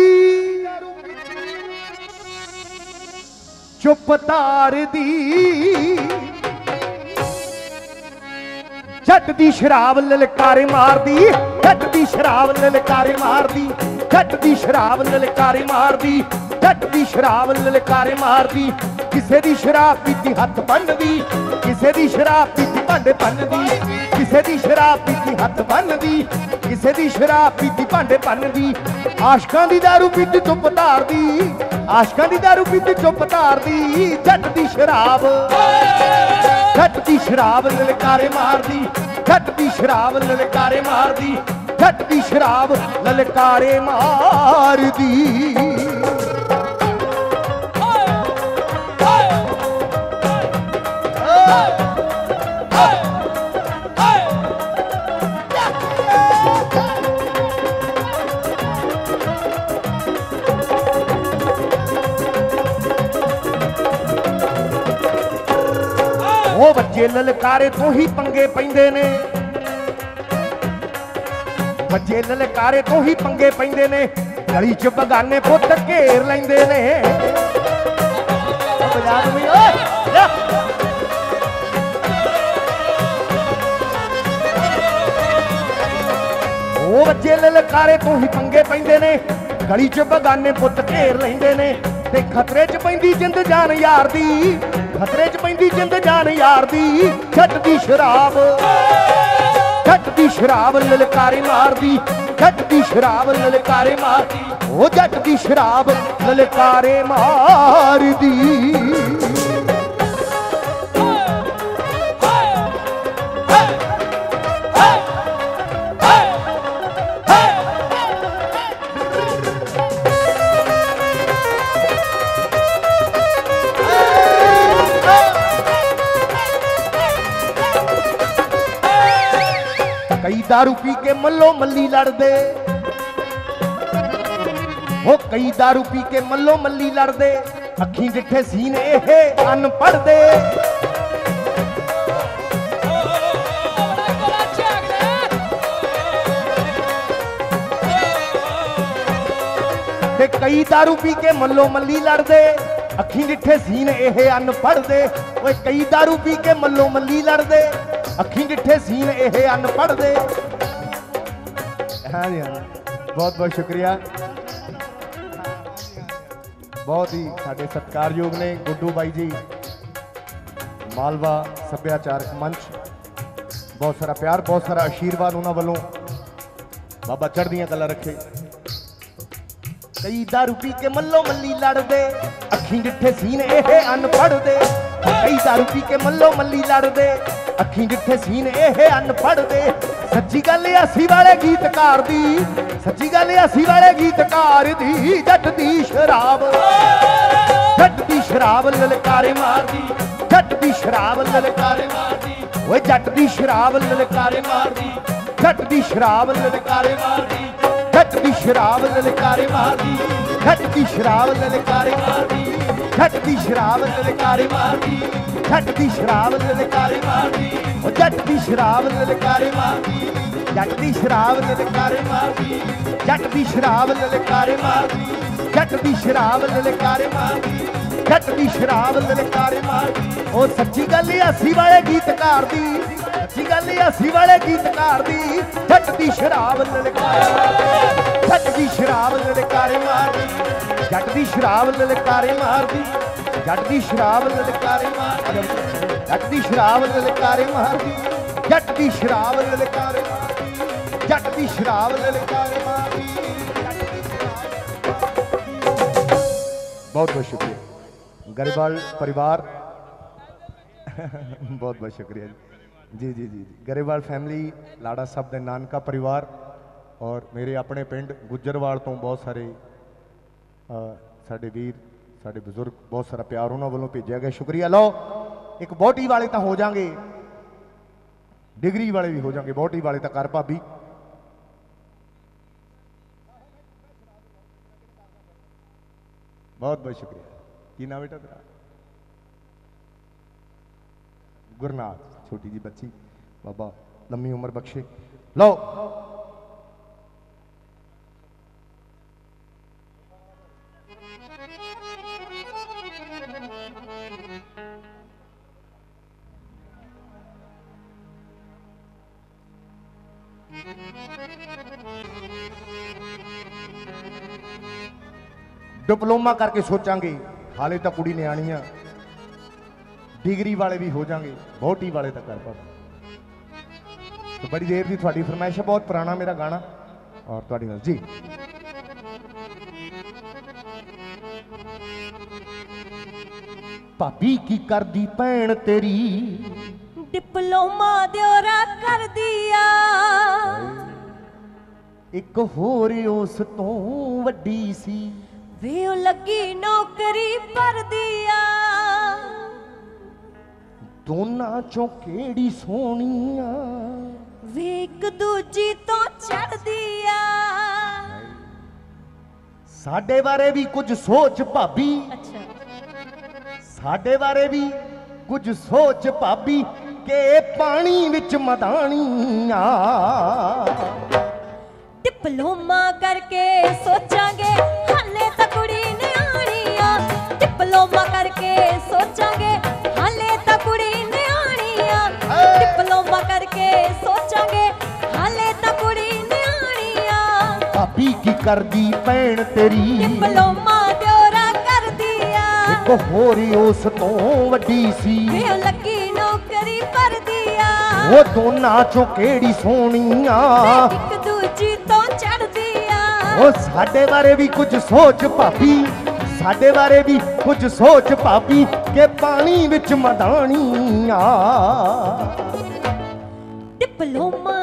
ਚੁੱਪ ਤਾਰਦੀ ਜੱਟ ਦੀ ਸ਼ਰਾਬ ਲਲਕਾਰੇ ਮਾਰਦੀ ਜੱਟ ਦੀ ਸ਼ਰਾਬ ਲਲਕਾਰੇ ਮਾਰਦੀ ਜੱਟ ਦੀ ਸ਼ਰਾਬ ਲਲਕਾਰੇ ਮਾਰਦੀ ਜੱਟ ਦੀ ਸ਼ਰਾਬ ਲਲਕਾਰੇ ਮਾਰਦੀ। ਕਿਸੇ ਦੀ ਸ਼ਰਾਬ ਪੀਤੀ ਹੱਥ ਬੰਨਦੀ ਕਿਸੇ ਦੀ ਸ਼ਰਾਬ ਪੀਤੀ ਭਾਂਡੇ ਭੰਨਦੀ ਕਿਸੇ ਦੀ ਸ਼ਰਾਬ ਪੀਤੀ ਹੱਥ ਬੰਨਦੀ ਕਿਸੇ ਦੀ ਸ਼ਰਾਬ ਪੀਤੀ ਭਾਂਡੇ ਭੰਨਦੀ ਆਸ਼ਕਾਂ ਦੀ दारू ਪੀਤੀ ਚੁੱਪ ਧਾਰਦੀ ਆਸ਼ਕਾਂ ਦੀ दारू ਪੀਤੀ ਚੁੱਪ ਧਾਰਦੀ ਜੱਟ ਦੀ ਸ਼ਰਾਬ ਜੱਟ ਦੀ ਸ਼ਰਾਬ ਲਲਕਾਰੇ ਮਾਰਦੀ ਜੱਟ ਦੀ ਸ਼ਰਾਬ ਲਲਕਾਰੇ ਮਾਰਦੀ ਜੱਟ ਦੀ ਸ਼ਰਾਬ ਲਲਕਾਰੇ ਮਾਰਦੀ ਉਹ ਬੱਚੇ ਲਲਕਾਰੇ ਤੋਂ ਹੀ ਪੰਗੇ ਪੈਂਦੇ ਨੇ। ਬੱਚੇ ਲਲਕਾਰੇ ਤੋਂ ਹੀ ਪੰਗੇ ਪੈਂਦੇ ਨੇ। ਗਲੀ ਚ ਬਗਾਨੇ ਪੁੱਤ ਘੇਰ ਲੈਂਦੇ ਨੇ। ਉਹ ਬਜਾ ਓਏ ਜਾ ਉਹ ਬੱਚੇ ਲਲਕਾਰੇ ਤੋਂ ਹੀ ਪੰਗੇ ਪੈਂਦੇ ਨੇ। ਗਲੀ ਚ ਬਗਾਨੇ ਪੁੱਤ ਘੇਰ ਲੈਂਦੇ ਨੇ। ਤੇ ਖਤਰੇ ਚ ਪੈਂਦੀ ਜਿੰਦ ਜਾਨ ਯਾਰ ਦੀ। ਖਤਰੇ ਚ ਪੈਂਦੀ ਜਿੰਦ ਜਾਨ ਯਾਰ ਦੀ। ਛੱਟ ਦੀ ਸ਼ਰਾਬ। ਛੱਟ ਦੀ ਸ਼ਰਾਬ ਲਲਕਾਰੇ ਮਾਰਦੀ। ਛੱਟ ਦੀ ਸ਼ਰਾਬ ਲਲਕਾਰੇ ਮਾਰਦੀ। ਉਹ ਜੱਟ ਦੀ ਸ਼ਰਾਬ ਲਲਕਾਰੇ ਮਾਰਦੀ। दारू ਪੀ ਕੇ ਮੱਲੋ ਮੱਲੀ ਲੜਦੇ ਉਹ ਕਈ दारू ਪੀ ਕੇ ਮੱਲੋ ਮੱਲੀ ਲੜਦੇ ਅੱਖੀਂ ਜਿੱਥੇ ਸੀਨ ਇਹ ਅਨਪੜ੍ਹ ਦੇ ਤੇ ਕਈ दारू ਪੀ ਕੇ ਮੱਲੋ ਮੱਲੀ ਲੜਦੇ ਅੱਖੀਂ ਜਿੱਥੇ ਸੀਨ ਇਹ ਅਨਪੜ੍ਹ ਦੇ ਓਏ ਕਈ दारू ਪੀ ਕੇ ਮੱਲੋ ਮੱਲੀ ਲੜਦੇ ਅੱਖੀਂ ਡਿੱਠੇ ਸੀਨ ਇਹ ਅਨਪੜ੍ਹ ਦੇ। ਹਾਂਜੀ ਹਾਂ ਬਹੁਤ ਬਹੁਤ ਸ਼ੁਕਰੀਆ। ਬਹੁਤ ਹੀ ਸਾਡੇ ਸਤਿਕਾਰਯੋਗ ਨੇ ਗੁੱਡੂ ਬਾਈ ਜੀ। ਮਾਲਵਾ ਸੱਭਿਆਚਾਰਕ ਮੰਚ। ਬਹੁਤ ਸਾਰਾ ਪਿਆਰ, ਬਹੁਤ ਸਾਰਾ ਆਸ਼ੀਰਵਾਦ ਉਹਨਾਂ ਵੱਲੋਂ। ਬਾਬਾ ਚੜ੍ਹਦੀਆਂ ਕਲਾ ਰੱਖੇ। ਕਈ ਦਾਰੂ ਪੀ ਕੇ ਮੱਲੋ ਮੱਲੀ ਲੜਦੇ। ਅੱਖੀਂ ਡਿੱਠੇ ਸੀਨ ਇਹ ਅਨਪੜ੍ਹ ਦੇ। ਕਈ दारू ਪੀ ਕੇ ਮੱਲੋ ਮੱਲੀ ਲੜਦੇ, ਅੱਖੀਂ ਜਿੱਥੇ ਸੀਨ ਇਹ ਅਨਪੜ੍ਹ ਦੇ ਸੱਚੀ ਗੱਲ ਅਸੀਂ ਵਾਲੇ ਗੀਤਕਾਰ ਦੀ, ਸੱਚੀ ਗੱਲ ਅਸੀਂ ਵਾਲੇ ਗੀਤਕਾਰ ਦੀ, ਜੱਟ ਦੀ ਸ਼ਰਾਬ। ਜੱਟ ਦੀ ਸ਼ਰਾਬ ਲਲਕਾਰੇ ਮਾਰਦੀ, ਜੱਟ ਦੀ ਸ਼ਰਾਬ ਲਲਕਾਰੇ ਮਾਰਦੀ। ਓਏ ਜੱਟ ਦੀ ਸ਼ਰਾਬ ਲਲਕਾਰੇ ਮਾਰਦੀ, ਜੱਟ ਦੀ ਸ਼ਰਾਬ ਲਲਕਾਰੇ ਮਾਰਦੀ, ਜੱਟ ਦੀ ਸ਼ਰਾਬ ਲਲਕਾਰੇ ਮਾਰਦੀ, ਜੱਟ ਦੀ ਸ਼ਰਾਬ ਲਲਕਾਰੇ ਮਾਰਦੀ। ਜੱਟ ਦੀ ਸ਼ਰਾਬ ਲਲਕਾਰੇ ਮਾਰਦੀ। ਜੱਟ ਦੀ ਸ਼ਰਾਬ ਲਲਕਾਰੇ ਮਾਰਦੀ। ਓ ਜੱਟ ਦੀ ਸ਼ਰਾਬ ਲਲਕਾਰੇ ਮਾਰਦੀ। ਜੱਟ ਦੀ ਸ਼ਰਾਬ ਲਲਕਾਰੇ ਮਾਰਦੀ। ਜੱਟ ਦੀ ਸ਼ਰਾਬ ਲਲਕਾਰੇ ਮਾਰਦੀ। ਜੱਟ ਦੀ ਸ਼ਰਾਬ ਲਲਕਾਰੇ ਮਾਰਦੀ। ਜੱਟ ਦੀ ਸ਼ਰਾਬ ਲਲਕਾਰੇ ਮਾਰਦੀ ਉਹ ਸੱਚੀ ਗੱਲ ਈ ਅਸੀਂ ਵਾਲੇ ਗੀਤਕਾਰ ਦੀ। ਸੱਚੀ ਗੱਲ ਈ ਅਸੀਂ ਵਾਲੇ ਗੀਤਕਾਰ ਦੀ। ਜੱਟ ਦੀ ਸ਼ਰਾਬ ਲਲਕਾਰੇ ਮਾਰਦੀ ਜੱਟ ਦੀ ਸ਼ਰਾਬ ਲਲਕਾਰੇ ਮਾਰਦੀ ਜੱਟ ਦੀ ਸ਼ਰਾਬ ਲਲਕਾਰੇ ਮਾਰਦੀ ਜੱਟ ਦੀ ਸ਼ਰਾਬ ਲਲਕਾਰੇ ਮਾਰਦੀ ਜੱਟ ਦੀ ਸ਼ਰਾਬ ਲਲਕਾਰੇ ਮਾਰਦੀ ਜੱਟ ਦੀ ਸ਼ਰਾਬ ਲਲਕਾਰੇ ਮਾਰਦੀ ਜੱਟ ਦੀ ਸ਼ਰਾਬ ਲਲਕਾਰੇ ਮਾਰਦੀ ਬਹੁਤ ਬਹੁਤ ਸ਼ੁਕਰੀਆ। ਗਰੇਵਾਲ ਪਰਿਵਾਰ। ਬਹੁਤ ਬਹੁਤ ਸ਼ੁਕਰੀਆ ਜੀ। ਜੀ ਜੀ ਜੀ ਜੀ। ਗਰੇਵਾਲ ਫੈਮਿਲੀ ਲਾੜਾ ਸਾਹਿਬ ਦੇ ਨਾਨਕਾ ਪਰਿਵਾਰ ਔਰ ਮੇਰੇ ਆਪਣੇ ਪਿੰਡ ਗੁੱਜਰਵਾਲ ਤੋਂ ਬਹੁਤ ਸਾਰੇ ਸਾਡੇ ਵੀਰ, ਸਾਡੇ ਬਜ਼ੁਰਗ ਬਹੁਤ ਸਾਰਾ ਪਿਆਰ ਉਹਨਾਂ ਵੱਲੋਂ ਭੇਜਿਆ ਗਿਆ। ਸ਼ੁਕਰੀਆ। ਲਓ, ਇੱਕ ਬੋਟੀ ਵਾਲੇ ਤਾਂ ਹੋ ਜਾਾਂਗੇ ਡਿਗਰੀ ਵਾਲੇ ਵੀ ਹੋ ਜਾਾਂਗੇ ਬੋਟੀ ਵਾਲੇ ਤਾਂ ਕਰ ਭਾਬੀ। ਬਹੁਤ ਬਹੁਤ ਸ਼ੁਕਰੀਆ। ਕੀ ਨਾਮ ਬੇਟਾ ਤੇਰਾ? ਗੁਰਨਾਥ, ਛੋਟੀ ਜੀ ਬੱਚੀ। ਬਾਬਾ, ਲੰਮੀ ਉਮਰ ਬਖਸ਼ੇ। ਲਓ। ਡਿਪਲੋਮਾ ਕਰਕੇ ਸੋਚਾਂਗੇ। ਹਾਲੇ ਤਾਂ ਕੁੜੀ ਨਿਆਣੀ ਆ। ਡਿਗਰੀ ਵਾਲੇ ਵੀ ਹੋ ਜਾਾਂਗੇ। ਬਹੁਤੀ ਵਾਲੇ ਤਾਂ ਕਰ ਪਾ ਤੇ ਬੜੀ ਦੇਰ ਦੀ ਤੁਹਾਡੀ ਫਰਮਾਇਸ਼ ਹੈ ਬਹੁਤ ਪੁਰਾਣਾ ਮੇਰਾ ਗਾਣਾ। ਔਰ ਤੁਹਾਡੀ ਨਾਲ ਜੀ। ਭਾਬੀ ਕੀ ਕਰਦੀ ਭੈਣ ਤੇਰੀ? ਡਿਪਲੋਮਾ ਦਿਉਰਾ ਕਰਦੀ ਆ। ਇੱਕ ਹੋਰ ਉਸ ਤੋਂ ਵੱਡੀ ਸੀ। ਵੇ ਉਹ ਲੱਗੀ ਨੌਕਰੀ ਭਰਦੀ ਆ ਦੋਨਾਂ ਚੋਂ ਕਿਹੜੀ ਸੋਹਣੀ ਆ ਵੇ ਇੱਕ ਦੂਜੀ ਤੋਂ ਚੜਦੀ ਆ ਸਾਡੇ ਬਾਰੇ ਵੀ ਕੁਝ ਸੋਚ ਭਾਬੀ। ਅੱਛਾ। ਸਾਡੇ ਬਾਰੇ ਵੀ ਕੁਝ ਸੋਚ ਭਾਬੀ ਕਿ ਪਾਣੀ ਵਿੱਚ ਮਦਾਣੀ ਆ ਡਿਪਲੋਮਾ ਕਰਕੇ ਸੋਚਾਂਗੇ ਕਰਦੀ ਭੈਣ ਤੇਰੀ। ਡਿਪਲੋਮਾ ਦਿਉਰਾ ਕਰਦੀ ਆ। ਇੱਕ ਹੋਰ ਉਸ ਤੋਂ ਵੱਡੀ ਸੀ। ਵੇ ਉਹ ਲੱਗੀ ਨੌਕਰੀ ਭਰਦੀ ਆ। ਉਹ ਦੋਨਾਂ ਚੋਂ ਕਿਹੜੀ ਸੋਹਣੀ ਆ। ਵੇ ਇੱਕ ਦੂਜੀ ਤੋਂ ਚੜਦੀ ਆ। ਉਹ ਸਾਡੇ ਬਾਰੇ ਵੀ ਕੁਝ ਸੋਚ ਭਾਬੀ। ਸਾਡੇ ਬਾਰੇ ਵੀ ਕੁਝ ਸੋਚ ਭਾਬੀ ਕਿ ਪਾਣੀ ਵਿੱਚ ਮਦਾਣੀ ਆ। ਡਿਪਲੋਮਾ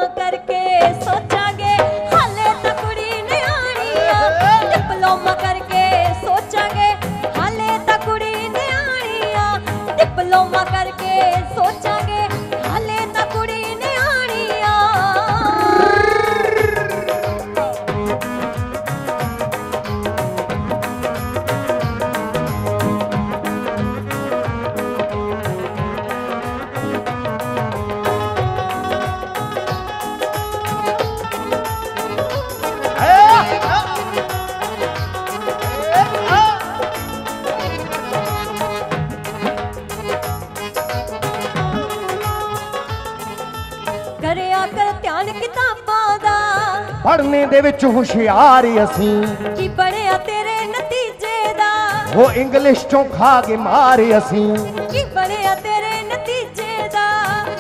ਦੇ ਵਿੱਚ ਹੁਸ਼ਿਆਰ ਅਸੀਂ। ਕੀ ਬਣਿਆ ਤੇਰੇ ਨਤੀਜੇ ਦਾ? ਉਹ ਇੰਗਲਿਸ਼ ਚੋਂ ਖਾ ਕੇ ਮਾਰ ਅਸੀਂ। ਕੀ ਬਣਿਆ ਤੇਰੇ ਨਤੀਜੇ ਦਾ?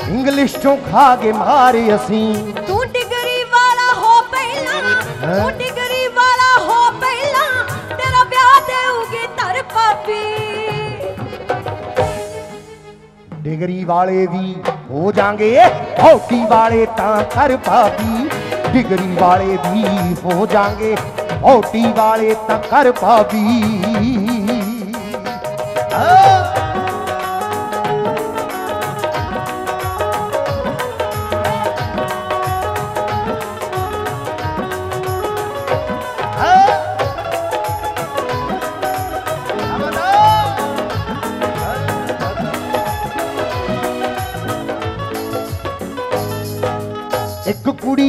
ਇੰਗਲਿਸ਼ ਚੋਂ ਖਾ ਕੇ ਮਾਰ ਅਸੀਂ। ਤੂੰ ਡਿਗਰੀ ਵਾਲਾ ਹੋ ਪਹਿਲਾਂ? ਤੂੰ ਡਿਗਰੀ ਵਾਲਾ ਹੋ ਪਹਿਲਾਂ। ਤੇਰਾ ਵਿਆਹ ਦੇਊਗੀ ਧਰ ਪਾਪੀ ਡਿਗਰੀ ਵਾਲੇ ਵੀ ਹੋ ਜਾਾਂਗੇ। ਹੌਕੀ ਵਾਲੇ ਤਾਂ ਕਰ ਭਾਬੀ। ਡਿਗਰੀ ਵਾਲੇ ਵੀ ਹੋ ਜਾਾਂਗੇ ਓਟੀ ਵਾਲੇ ਤਾਂ ਕਰ ਭਾਬੀ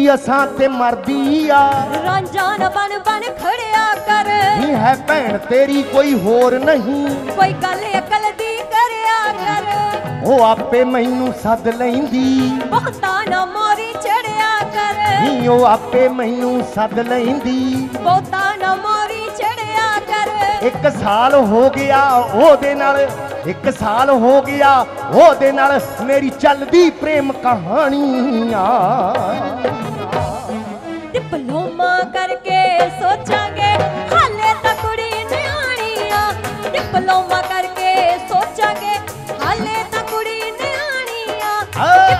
ਕੁੜੀ ਅਸਾਂ ਤੇ ਮਰਦੀ ਆ। ਰਾਂਝਾ ਨਾ ਬਣ ਬਣ ਖੜਿਆ ਕਰ। ਨਹੀਂ ਹੈ ਭੈਣ ਤੇਰੀ ਕੋਈ ਹੋਰ ਨਹੀਂ। ਕੋਈ ਗੱਲ ਅਕਲ ਦੀ ਕਰਿਆ ਕਰ। ਉਹ ਆਪੇ ਮੈਨੂੰ ਸੱਦ ਲੈਂਦੀ। ਬਹੁਤਾ ਨਾ ਮੋਰੀ ਚੜਿਆ ਕਰ। ਨਹੀਂ ਉਹ ਆਪੇ ਮੈਨੂੰ ਸੱਦ ਲੈਂਦੀ। ਬਹੁਤਾ ਨਾ ਮੋਰੀ ਚੜਿਆ ਕਰ। ਇੱਕ ਸਾਲ ਹੋ ਗਿਆ ਉਹਦੇ ਨਾਲ ਇੱਕ ਸਾਲ ਹੋ ਗਿਆ ਉਹਦੇ ਨਾਲ ਮੇਰੀ ਚੱਲਦੀ ਪ੍ਰੇਮ ਕਹਾਣੀ ਆ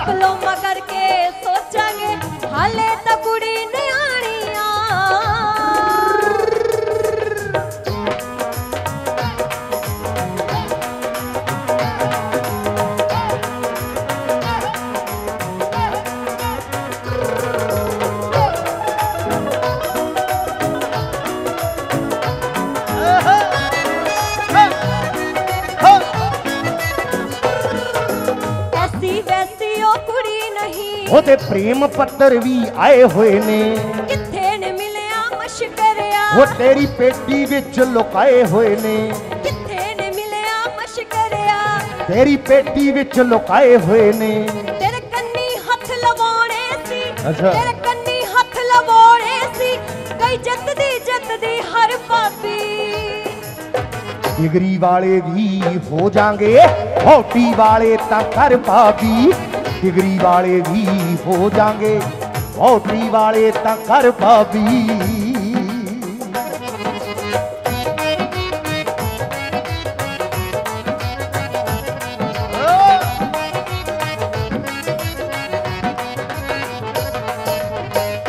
ਹਾਂ। ਪੱਤਰ ਵੀ ਆਏ ਹੋਏ ਨੇ। ਕਿੱਥੇ ਨੇ ਮਿਲਿਆ ਮਸ਼ਕਰਿਆ? ਉਹ ਤੇਰੀ ਪੇਟੀ ਵਿੱਚ ਲੁਕਾਏ ਹੋਏ ਨੇ। ਕਿੱਥੇ ਨੇ ਮਿਲਿਆ ਮਸ਼ਕਰਿਆ? ਤੇਰੀ ਪੇਟੀ ਵਿੱਚ ਲੁਕਾਏ ਹੋਏ ਨੇ। ਤੇਰੇ ਕੰਨੀ ਹੱਥ ਲਵਾਉਣੇ ਸੀ। ਅੱਛਾ। ਤੇਰੇ ਕੰਨੀ ਹੱਥ ਲਵਾਉਣੇ ਸੀ। ਕਈ ਜਿੱਤਦੀ ਜਿੱਤਦੀ ਹਰ ਪਾਪੀ ਡਿਗਰੀ ਵਾਲੇ ਵੀ ਹੋ ਜਾਣਗੇ ਹੋਟੀ ਵਾਲੇ ਤਾਂ ਕਰ ਭਾਬੀ। ਡਿਗਰੀ ਵਾਲੇ ਵੀ ਹੋ ਜਾਣਗੇ ਹੋਟੀ ਵਾਲੇ ਤਾਂ ਕਰ ਭਾਬੀ।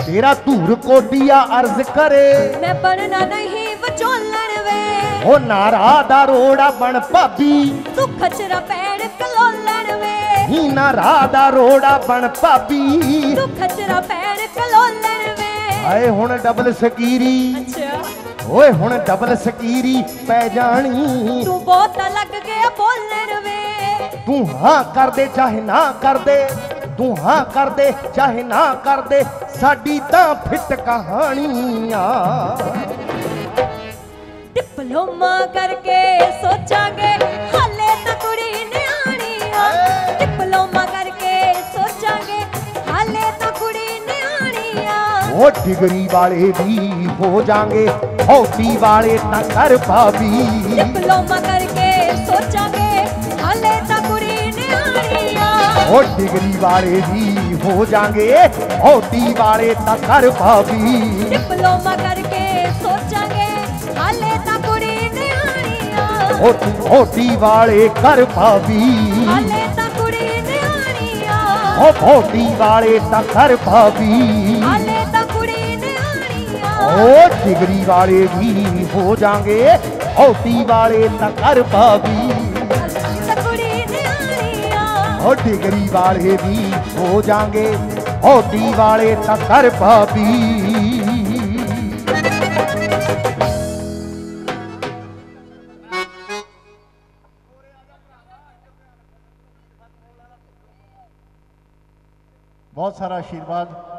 ਤੇਰਾ ਧੂਰ ਕੋਟੀਆ ਅਰਜ਼ ਕਰੇ। ਮੈਂ ਬਣਨਾ ਨਹੀਂ ਵਿਚੋਲਣ ਵੇ। ਉਹ ਨਾਰਾ ਦਾ ਰੋੜਾ ਬਣ ਭਾਬੀ। ਤੂੰ ਖਚਰਾ ਪੈਣ ਕਲੋਲਣ ਵੇ ਹੀ ਨਾਰਾ ਦਾ ਰੋੜਾ ਬਣ ਭਾਬੀ। ਤੂੰ ਖਚਰਾ ਪੈਣ ਕਲੋਲਣ ਵੇ। ਆਏ ਹੁਣ ਡਬਲ ਸਕੀਰੀ। ਅੱਛਾ। ਓਏ ਹੁਣ ਡਬਲ ਸਕੀਰੀ ਪੈ ਜਾਣੀ। ਤੂੰ ਬਹੁਤਾ ਲੱਗ ਗਿਆ ਬੋਲਣ ਵੇ। ਤੂੰ ਹਾਂ ਕਰਦੇ ਚਾਹੇ ਨਾ ਕਰਦੇ। ਤੂੰ ਹਾਂ ਕਰਦੇ ਚਾਹੇ ਨਾ ਕਰਦੇ। ਸਾਡੀ ਤਾਂ ਫਿੱਟ ਕਹਾਣੀ ਆ ਡਿਪਲੋਮਾ ਕਰਕੇ ਸੋਚਾਂਗੇ। ਆ ਉਹ ਡਿਗਰੀ ਵਾਲੇ ਵੀ ਹੋ ਜਾਣਗੇ ਹੌਟੀ ਵਾਲੇ ਤਾਂ ਕਰ ਭਾਬੀ ਡਿਪਲੋਮਾ ਕਰਕੇ ਸੋਚਾਂਗੇ ਹਾਲੇ ਤਾਂ ਕੁੜੀ ਨਿਆਣੀ ਆ ਉਹ ਡਿਗਰੀ ਵਾਲੇ ਵੀ ਹੋ ਜਾਣਗੇ ਹੌਟੀ ਵਾਲੇ ਤਾਂ ਕਰ ਭਾਬੀ ਡਿਪਲੋਮਾ ਕਰਕੇ ਸੋਚਾਂਗੇ ਹਾਲੇ ਤਾਂ ਕੁੜੀ ਨਿਆਣੀ ਆ ਉਹ ਹੌਟੀ ਵਾਲੇ ਕਰ ਭਾਬੀ ਹਾਲੇ ਤਾਂ ਨਿਆਣੀ ਆ ਉਹ ਡਿਗਰੀ ਵਾਲੇ ਵੀ ਹੋ ਜਾਣਗੇ ਹੌਟੀ ਵਾਲੇ ਤਾਂ ਕਰ ਭਾਬੀ ਹਾਲੇ ਤਾਂ ਕੁੜੀ ਨਿਆਣੀ ਆ ਉਹ ਡਿਗਰੀ ਵਾਲੇ ਵੀ ਹੋ